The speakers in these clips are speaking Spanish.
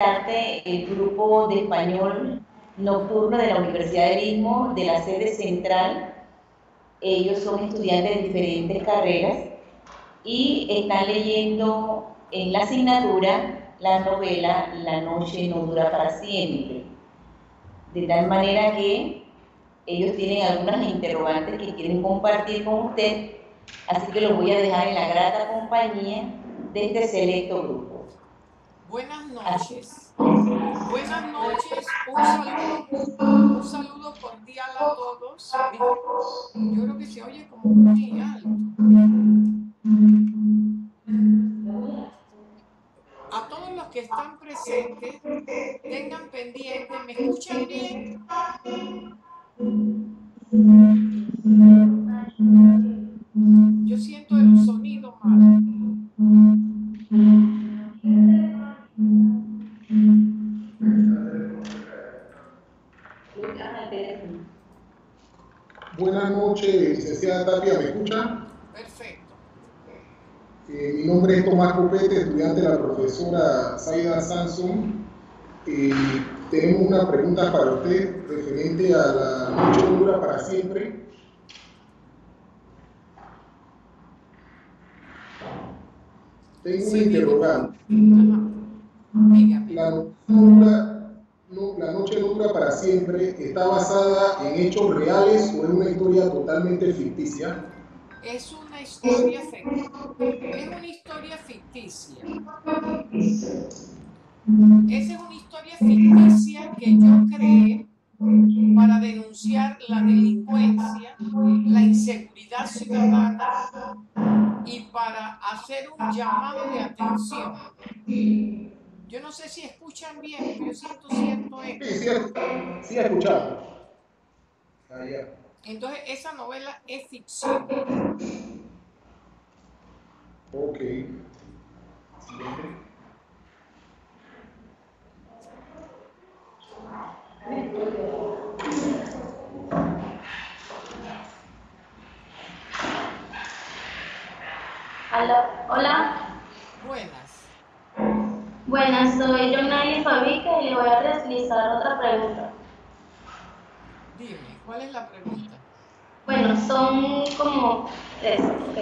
El grupo de español nocturno de la Universidad del Istmo, de la sede central. Ellos son estudiantes de diferentes carreras y están leyendo en la asignatura la novela La noche no dura para siempre. De tal manera que ellos tienen algunas interrogantes que quieren compartir con usted, así que los voy a dejar en la grata compañía de este selecto grupo. Buenas noches. Buenas noches. Un saludo, un saludo cordial a todos. Yo creo que se oye como muy alto. A todos los que están presentes, tengan pendiente. ¿Me escuchan bien? Buenas noches, licenciada Tapia, ¿me escucha? Perfecto. Eh, mi nombre es Tomás Copete, estudiante de la profesora Saida Samson. Eh, tenemos una pregunta para usted referente a la noche dura para siempre. Tengo un interrogante. La noche, dura, la noche no dura para siempre está basada en hechos reales o en una historia totalmente ficticia. Es una historia ficticia. Es una historia ficticia. Esa es una historia ficticia que yo creé para denunciar la delincuencia, la inseguridad ciudadana y para hacer un llamado de atención. Yo no sé si escuchan bien, pero yo siento cierto eco. Sí, sí, sí, he escuchado. Ah. Entonces, esa novela es ficción. Ok. Siguiente. Buenas, soy Jonali Fabica y le voy a realizar otra pregunta. Dime, ¿cuál es la pregunta? Bueno, son como tres, ok.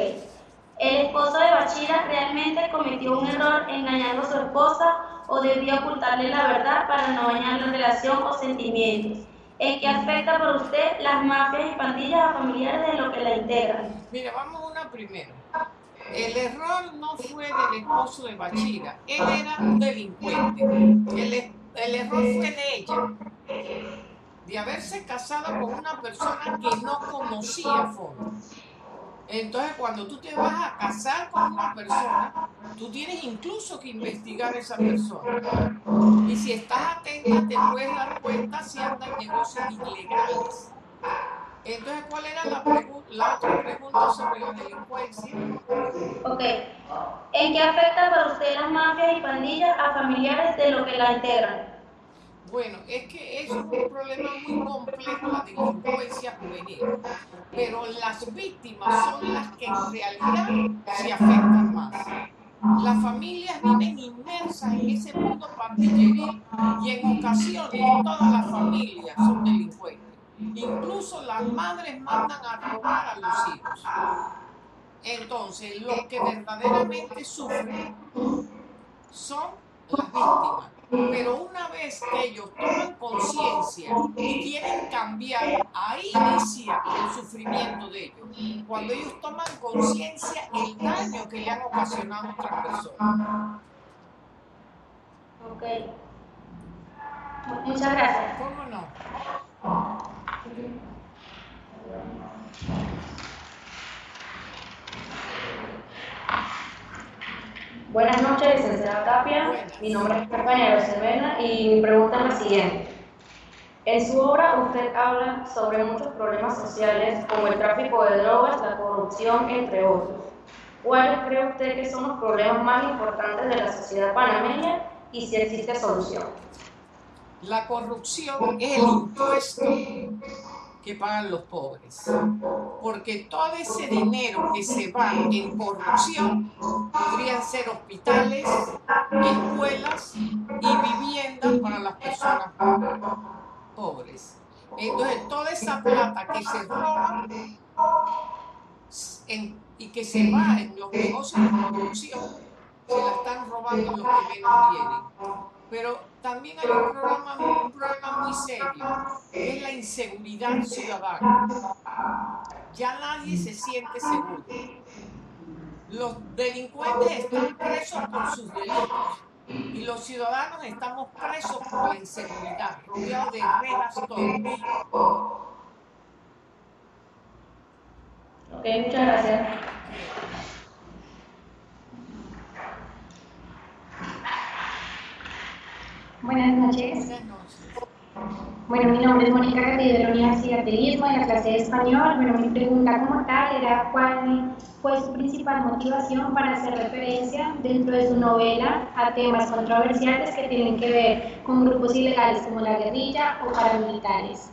¿El esposo de Bachira realmente cometió un error engañando a su esposa o debió ocultarle la verdad para no dañar la relación o sentimientos? ¿En qué afecta por usted las mafias y pandillas a familiares de lo que la integran? Mira, vamos una primero. El error no fue del esposo de Bachira, él era un delincuente. El, el error fue de ella, de haberse casado con una persona que no conocía a fondo. Entonces, cuando tú te vas a casar con una persona, tú tienes incluso que investigar a esa persona. Y si estás atenta, te puedes dar cuenta si andan negocios ilegales. Entonces, ¿cuál era la, pregu- la otra pregunta sobre la delincuencia? Ok. ¿En qué afecta para usted las mafias y pandillas a familiares de lo que la integran? Bueno, es que eso es un problema muy complejo, la delincuencia juvenil. Pero las víctimas son las que en realidad se afectan más. Las familias viven inmersas en ese mundo pandilleril y en ocasiones todas las familias son delincuentes. Incluso las madres mandan a robar a los hijos. Entonces, los que verdaderamente sufren son las víctimas. Pero una vez que ellos toman conciencia y quieren cambiar, ahí inicia el sufrimiento de ellos. Cuando ellos toman conciencia el daño que le han ocasionado a otras personas. Ok. Mu- Muchas gracias. ¿Cómo no? Buenas noches, licenciada Tapia. Mi nombre es Estefanía Cervena y mi pregunta es la siguiente. En su obra usted habla sobre muchos problemas sociales como el tráfico de drogas, la corrupción, entre otros. ¿Cuáles cree usted que son los problemas más importantes de la sociedad panameña y si existe solución? La corrupción es el impuesto que pagan los pobres. Porque todo ese dinero que se va en corrupción podrían ser hospitales, escuelas y viviendas para las personas pobres. Entonces, toda esa plata que se roba y que se va en los negocios de corrupción, se la están robando los que menos tienen. Pero también hay un problema, un problema muy serio, que es la inseguridad ciudadana. Ya nadie se siente seguro. Los delincuentes están presos por sus delitos y los ciudadanos estamos presos por la inseguridad, rodeados de rejas todos. Ok, muchas gracias. Buenas noches. Bueno, mi nombre es Mónica Garrido de la Universidad de Lisboa, en la clase de español. Bueno, mi pregunta como tal era cuál fue su principal motivación para hacer referencia dentro de su novela a temas controversiales que tienen que ver con grupos ilegales como la guerrilla o paramilitares.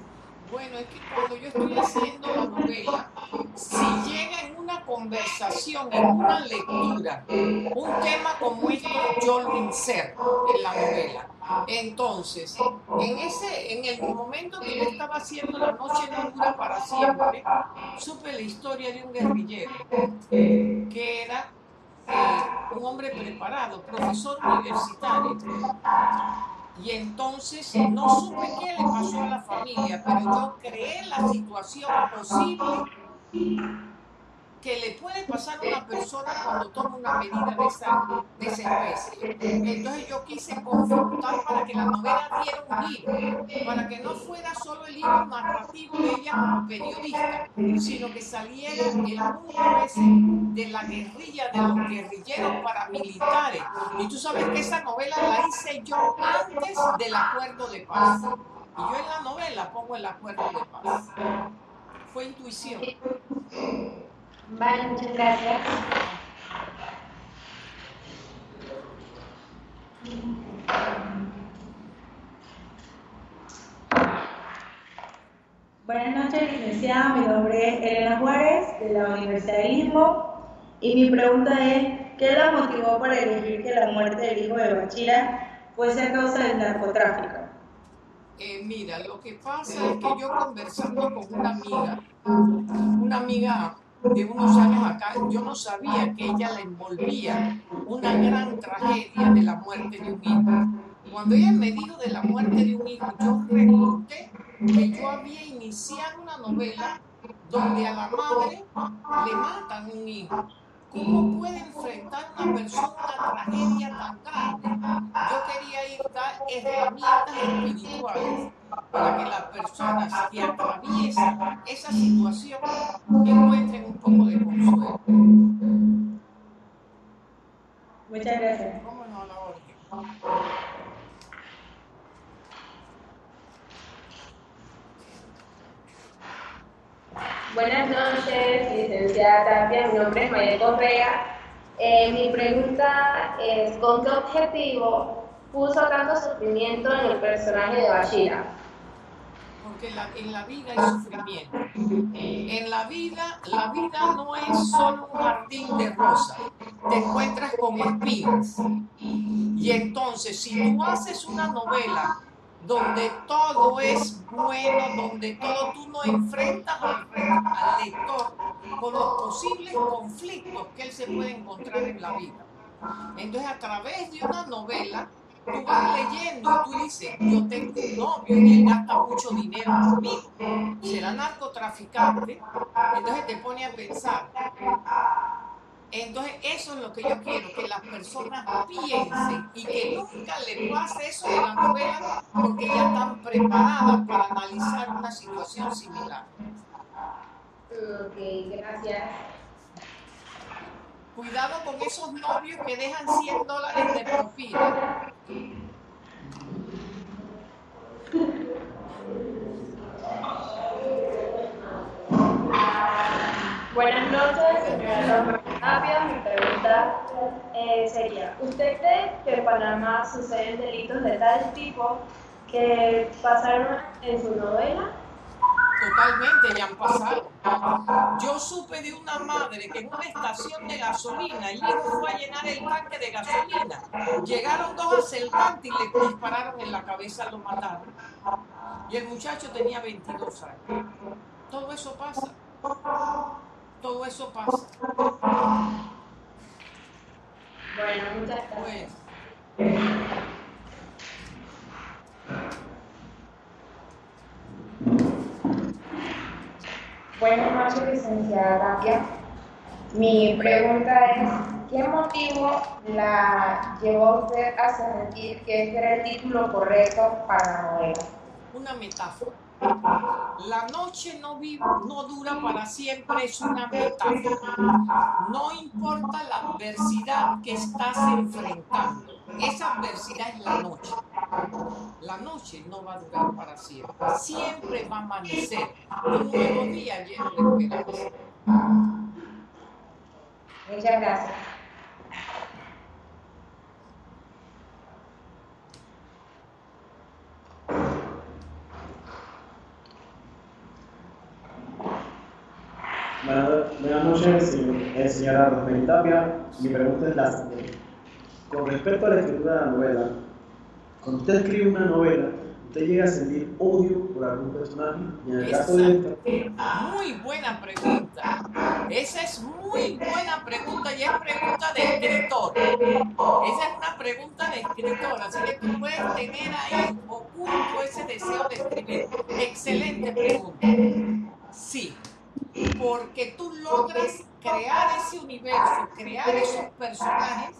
Bueno, es que cuando yo estoy haciendo la novela, si llega en una conversación, en una lectura, un tema como esto, yo lo inserto en la novela. Entonces, en, ese, en el momento que yo estaba haciendo La Noche no dura para siempre, supe la historia de un guerrillero que era eh, un hombre preparado, profesor universitario y entonces no supe qué le pasó a la familia, pero yo creé la situación posible que le puede pasar a una persona cuando toma una medida de esa, de esa especie. Entonces yo quise confrontar para que la novela diera un giro, para que no fuera solo el libro narrativo de ella como periodista, sino que saliera el mundo ese de la guerrilla, de los guerrilleros paramilitares. Y tú sabes que esa novela la hice yo antes del acuerdo de paz. Y yo en la novela pongo el acuerdo de paz. Fue intuición. Vale, muchas gracias. Buenas noches, licenciada. Mi nombre es Elena Juárez, de la Universidad de Istmo. Y mi pregunta es, ¿qué la motivó para elegir que la muerte del hijo de Bachira fuese a causa del narcotráfico? Eh, mira, lo que pasa es que yo conversando con una amiga, una amiga de unos años acá, yo no sabía que ella la envolvía una gran tragedia de la muerte de un hijo. Cuando ella me dijo de la muerte de un hijo, yo recordé que yo había iniciado una novela donde a la madre le matan un hijo. ¿Cómo puede enfrentar una persona una tragedia tan grande? Yo quería ir dar herramientas espirituales para que las personas que atraviesan esa situación encuentren un poco de consuelo. Muchas gracias. Vámonos a la orden. Buenas noches, licenciada Tapia. Mi nombre es Correa. Eh, mi pregunta es, ¿con qué objetivo puso tanto sufrimiento en el personaje de Bashira? Porque la- en la vida hay sufrimiento. En la vida, la vida no es solo un jardín de rosas. Te encuentras con espinas. Y entonces, si tú haces una novela donde todo es bueno, donde todo tú no enfrentas al, al lector con los posibles conflictos que él se puede encontrar en la vida. Entonces, a través de una novela, tú vas leyendo y tú dices, yo tengo un novio y él gasta mucho dinero conmigo, será narcotraficante, entonces te pone a pensar. Entonces eso es lo que yo quiero, que las personas piensen y que nunca le pase eso en la novela porque ya están preparadas para analizar una situación similar. Ok, gracias. Cuidado con esos novios que dejan 100 dólares de propina. Buenas noches, señora Tapia. Mi pregunta eh, sería, ¿usted cree que en Panamá suceden delitos de tal tipo que pasaron en su novela? Totalmente, ya han pasado. Yo supe de una madre que en una estación de gasolina el hijo fue a llenar el tanque de gasolina. Llegaron dos asaltantes y le dispararon en la cabeza, lo mataron. Y el muchacho tenía 22 años. Todo eso pasa. Todo eso pasa. Bueno, muchas gracias. Bueno. Buenas noches, licenciada Tapia. Mi pregunta es, ¿qué motivo la llevó usted a sentir que este era el título correcto para la novela? Una metáfora. La noche no dura para siempre, es una metáfora. No importa la adversidad que estás enfrentando, esa adversidad es la noche. La noche no va a durar para siempre. Siempre va a amanecer un nuevo día lleno de esperanza. Muchas gracias. Buenas, noches, señora Rosemary Tapia. Mi pregunta es la siguiente. Con respecto a la escritura de la novela, cuando usted escribe una novela, usted llega a sentir odio por algún personaje. Y en el caso de esta. Muy buena pregunta. Esa es muy buena pregunta y es pregunta de escritor. Esa es una pregunta de escritor, así que tú puedes tener ahí oculto ese deseo de escribir. Excelente pregunta. Sí, porque tú logras crear ese universo, crear esos personajes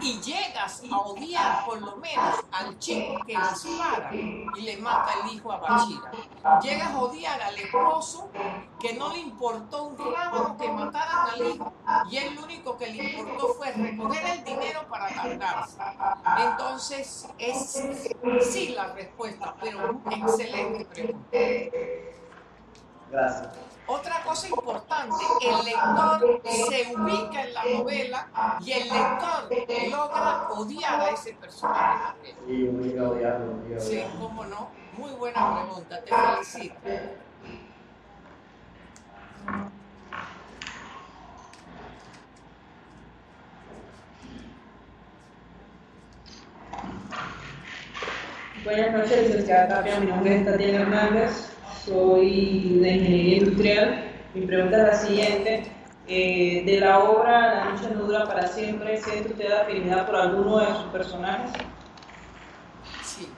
y llegas a odiar por lo menos al chico que dispara y le mata el hijo a Bachira. Llegas a odiar al esposo que no le importó un rábano que mataran al hijo y él lo único que le importó fue recoger el dinero para cargarse. Entonces es sí la respuesta, pero excelente pregunta. Gracias. Otra cosa importante, el lector se ubica en la novela y el lector logra odiar a ese personaje Sí, obliga a odiarlo, Sí, cómo no. Muy buena pregunta, te felicito. Buenas noches, licenciada Tapia. Mi nombre es Tatiana Hernández. Soy de Ingeniería Industrial. Mi pregunta es la siguiente. Eh, de la obra La noche no dura para siempre, ¿siente usted afinidad por alguno de sus personajes? Sí.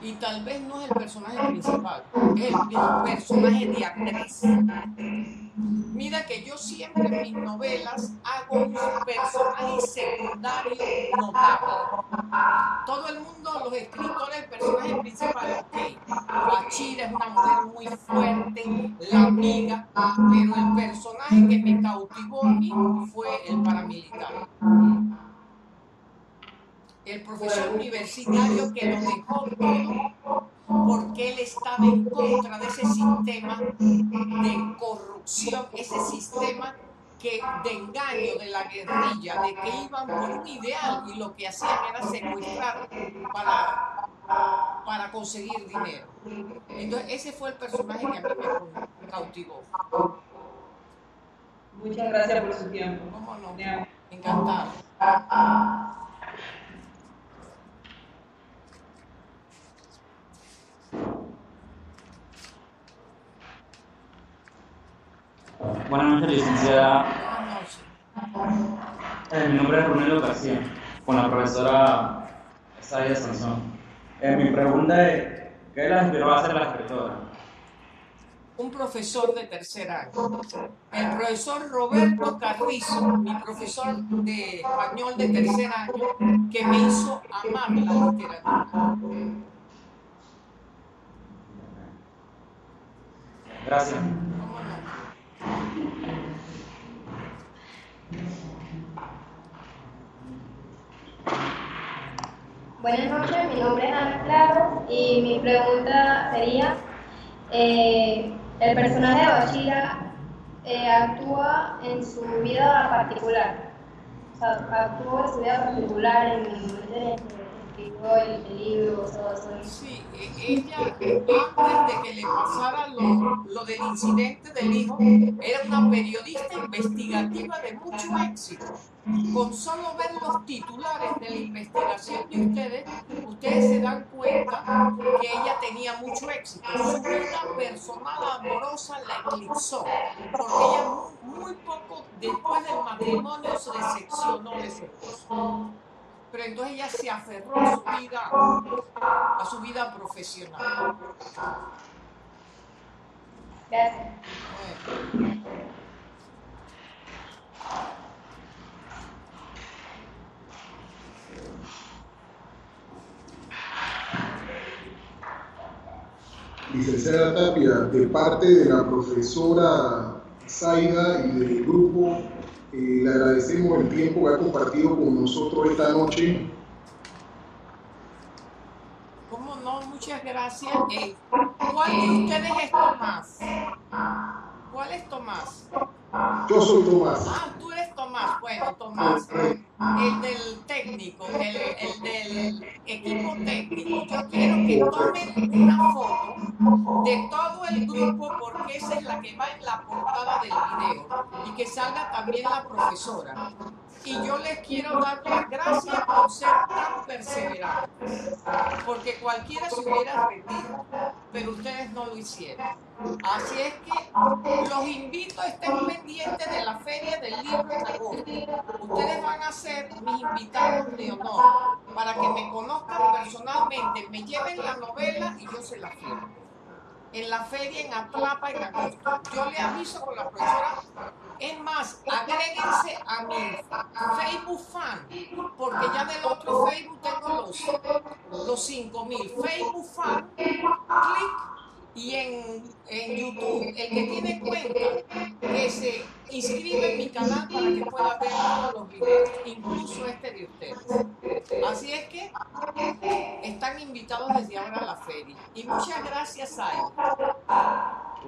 Y tal vez no es el personaje principal, es el, personaje de actriz. Mira que yo siempre en mis novelas hago un personaje secundario notable. Todo el mundo, los escritores, el personaje principal, ok. Bachira es una mujer muy fuerte, la amiga, pero el personaje que me cautivó a mí fue el paramilitar. El profesor universitario que lo dejó todo porque él estaba en contra de ese sistema de corrupción, ese sistema que, de engaño de la guerrilla, de que iban por un ideal y lo que hacían era secuestrar para, para conseguir dinero. Entonces ese fue el personaje que a mí me cautivó. Muchas gracias por su tiempo. ¿Cómo no? Encantado. Buenas noches, licenciada. Eh, mi nombre es Romero García, con la profesora Sadia Sansón. Eh, mi pregunta es, ¿qué la inspiró a ser la escritora? un profesor de tercer año, el profesor Roberto Carrizo, mi profesor de español de tercer año, que me hizo amar la literatura. Gracias. ¿Cómo no? Buenas noches, mi nombre es Ana Claro y mi pregunta sería, eh, el personaje de Bachira eh, actúa en su vida particular, actúa en su vida particular en, en- escribió el, el libro, Sí, e- ella antes de que le pasara lo, lo del incidente del hijo, era una periodista investigativa de mucho éxito. Con solo ver los titulares de la investigación de ustedes, ustedes se dan cuenta que ella tenía mucho éxito. Su vida personal amorosa la eclipsó, porque ella muy, muy poco después del matrimonio se decepcionó de su esposo. Pero entonces ella se aferró a su vida, a su vida profesional. Licenciada Tapia, de parte de la profesora Zaida y del grupo, eh, le agradecemos el tiempo que ha compartido con nosotros esta noche. ¿Cómo no? Muchas gracias. Eh, ¿Cuál de ustedes es Tomás? ¿Cuál es Tomás? Yo soy Tomás. Ah, tú eres Tomás. Bueno, Tomás, el del técnico, el, el del equipo técnico. Yo quiero que tomen una foto de todo el grupo porque esa es la que va en la portada del video y que salga también la profesora. Y yo les quiero dar las gracias por ser tan perseverantes, porque cualquiera se hubiera rendido, pero ustedes no lo hicieron. Así es que los invito a estén pendientes de la Feria del Libro en agosto. Ustedes van a ser mis invitados de honor para que me conozcan personalmente, me lleven la novela y yo se la firmo. En la feria en Atlapa en agosto. Yo le aviso con la profesora. Es más, agréguense a mi Facebook fan, porque ya del otro Facebook tengo los, los 5000. Facebook fan, clic y en, en YouTube, el que tiene cuenta, que se inscribe en mi canal para que pueda ver todos los videos, incluso este de ustedes. Así es que están invitados desde ahora a la feria. Y muchas gracias, Sayo.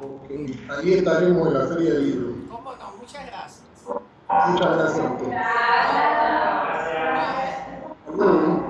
Ok, ahí estaremos en la feria del libro. ¿Cómo no? Muchas gracias. Muchas gracias. Gracias. Bueno,